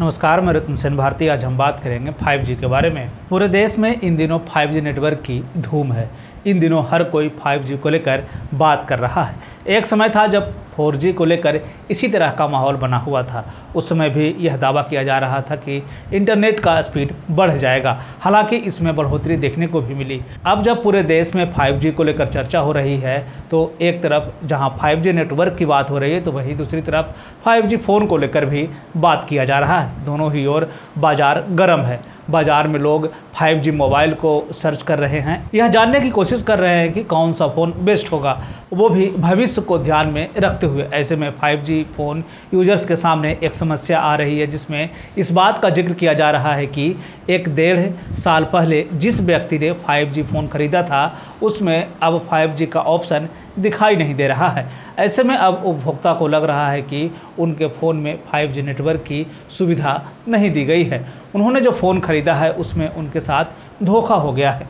नमस्कार, मैं रतन सेन भारती। आज हम बात करेंगे 5G के बारे में। पूरे देश में इन दिनों 5G नेटवर्क की धूम है। इन दिनों हर कोई 5G को लेकर बात कर रहा है। एक समय था जब 4G को लेकर इसी तरह का माहौल बना हुआ था। उस समय भी यह दावा किया जा रहा था कि इंटरनेट का स्पीड बढ़ जाएगा। हालाँकि इसमें बढ़ोतरी देखने को भी मिली। अब जब पूरे देश में 5G को लेकर चर्चा हो रही है तो एक तरफ़ जहाँ 5G नेटवर्क की बात हो रही है तो वहीं दूसरी तरफ़ 5G फ़ोन को लेकर भी बात किया जा रहा है। दोनों ही ओर बाज़ार गर्म है। बाज़ार में लोग 5G मोबाइल को सर्च कर रहे हैं। यह जानने की कोशिश कर रहे हैं कि कौन सा फ़ोन बेस्ट होगा। वो भी भविष्य को ध्यान में रखते हुए। ऐसे में 5G फ़ोन यूज़र्स के सामने एक समस्या आ रही है, जिसमें इस बात का ज़िक्र किया जा रहा है कि एक डेढ़ साल पहले जिस व्यक्ति ने 5G फ़ोन ख़रीदा था, उसमें अब 5G का ऑप्शन दिखाई नहीं दे रहा है। ऐसे में अब उपभोक्ता को लग रहा है कि उनके फ़ोन में 5G नेटवर्क की सुविधा नहीं दी गई है। उन्होंने जो फ़ोन ख़रीदा है उसमें उनके साथ धोखा हो गया है।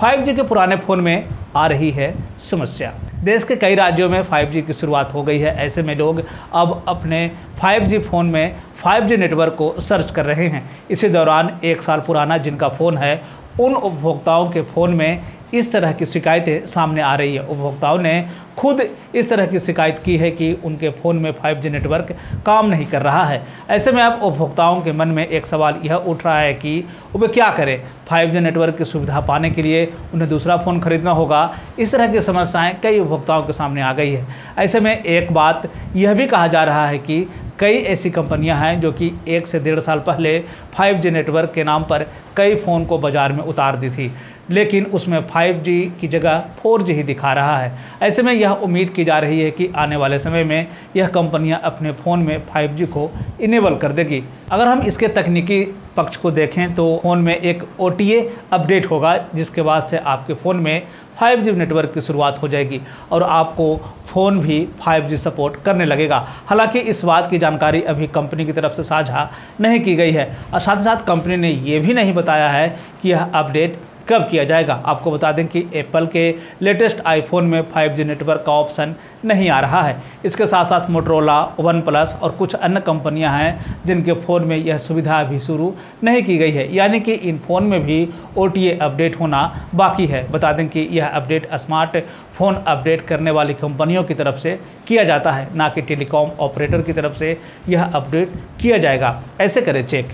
5G के पुराने फ़ोन में आ रही है समस्या। देश के कई राज्यों में 5G की शुरुआत हो गई है। ऐसे में लोग अब अपने 5G फ़ोन में 5G नेटवर्क को सर्च कर रहे हैं। इसी दौरान एक साल पुराना जिनका फ़ोन है उन उपभोक्ताओं के फ़ोन में इस तरह की शिकायतें सामने आ रही है। उपभोक्ताओं ने खुद इस तरह की शिकायत की है कि उनके फ़ोन में 5G नेटवर्क काम नहीं कर रहा है। ऐसे में अब उपभोक्ताओं के मन में एक सवाल यह उठ रहा है कि वे क्या करें? 5G नेटवर्क की सुविधा पाने के लिए उन्हें दूसरा फ़ोन खरीदना होगा? इस तरह की समस्याएँ कई उपभोक्ताओं के सामने आ गई है। ऐसे में एक बात यह भी कहा जा रहा है कि कई ऐसी कंपनियाँ हैं जो कि एक से डेढ़ साल पहले 5G नेटवर्क के नाम पर कई फ़ोन को बाज़ार में उतार दी थी, लेकिन उसमें 5G की जगह 4G ही दिखा रहा है। ऐसे में यह उम्मीद की जा रही है कि आने वाले समय में यह कंपनियाँ अपने फ़ोन में 5G को इनेबल कर देगी। अगर हम इसके तकनीकी पक्ष को देखें तो फ़ोन में एक ओटीए अपडेट होगा, जिसके बाद से आपके फ़ोन में 5G नेटवर्क की शुरुआत हो जाएगी और आपको फ़ोन भी 5G सपोर्ट करने लगेगा। हालाँकि इस बात की जानकारी अभी कंपनी की तरफ़ से साझा नहीं की गई है। साथ ही साथ कंपनी ने ये भी नहीं बताया है कि यह अपडेट कब किया जाएगा। आपको बता दें कि एप्पल के लेटेस्ट आईफोन में 5G नेटवर्क का ऑप्शन नहीं आ रहा है। इसके साथ साथ मोटरोला वन प्लस और कुछ अन्य कंपनियाँ हैं जिनके फ़ोन में यह सुविधा अभी शुरू नहीं की गई है। यानी कि इन फ़ोन में भी ओटीए अपडेट होना बाकी है। बता दें कि यह अपडेट स्मार्ट फ़ोन अपडेट करने वाली कंपनियों की तरफ़ से किया जाता है, ना कि टेलीकॉम ऑपरेटर की तरफ़ से यह अपडेट किया जाएगा। ऐसे करें चेक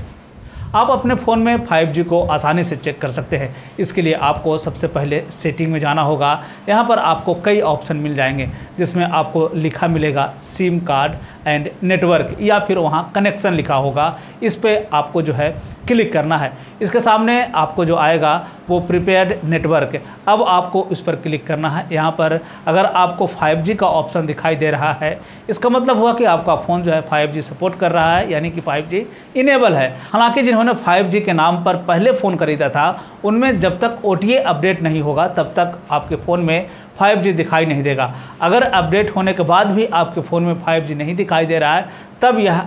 आप अपने फ़ोन में 5G को आसानी से चेक कर सकते हैं। इसके लिए आपको सबसे पहले सेटिंग में जाना होगा। यहाँ पर आपको कई ऑप्शन मिल जाएँगे, जिसमें आपको लिखा मिलेगा सिम कार्ड एंड नेटवर्क, या फिर वहाँ कनेक्शन लिखा होगा। इस पर आपको जो है क्लिक करना है। इसके सामने आपको जो आएगा वो प्रीपेड नेटवर्क। अब आपको इस पर क्लिक करना है। यहाँ पर अगर आपको 5G का ऑप्शन दिखाई दे रहा है, इसका मतलब हुआ कि आपका फ़ोन जो है 5G सपोर्ट कर रहा है, यानी कि 5G इनेबल है। हालाँकि जिन्होंने 5G के नाम पर पहले फ़ोन खरीदा था, उनमें जब तक ओ अपडेट नहीं होगा, तब तक आपके फ़ोन में 5G दिखाई नहीं देगा। अगर अपडेट होने के बाद भी आपके फ़ोन में 5G नहीं दिखाई दे रहा है, तब यह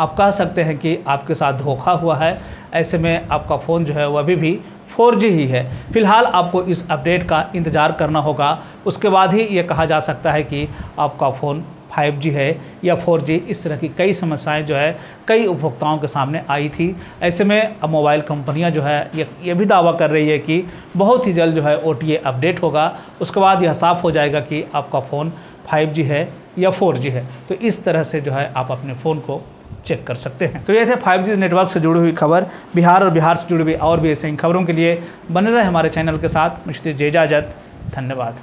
आप कह सकते हैं कि आपके साथ धोखा हुआ है। ऐसे में आपका फ़ोन जो है वह अभी भी 4G ही है। फ़िलहाल आपको इस अपडेट का इंतज़ार करना होगा। उसके बाद ही ये कहा जा सकता है कि आपका फ़ोन 5G है या 4G इस तरह की कई समस्याएँ जो है कई उपभोक्ताओं के सामने आई थी। ऐसे में अब मोबाइल कंपनियाँ जो है ये ये भी दावा कर रही है कि बहुत ही जल्द जो है ओटीए अपडेट होगा। उसके बाद यह साफ़ हो जाएगा कि आपका फ़ोन 5G है या 4G है। तो इस तरह से जो है आप अपने फ़ोन को चेक कर सकते हैं। तो ये थे 5G नेटवर्क से जुड़ी हुई खबर। बिहार और बिहार से जुड़ी हुई और भी ऐसे ही खबरों के लिए बने रहे हमारे चैनल के साथ। मुश्ती जेजाजत धन्यवाद।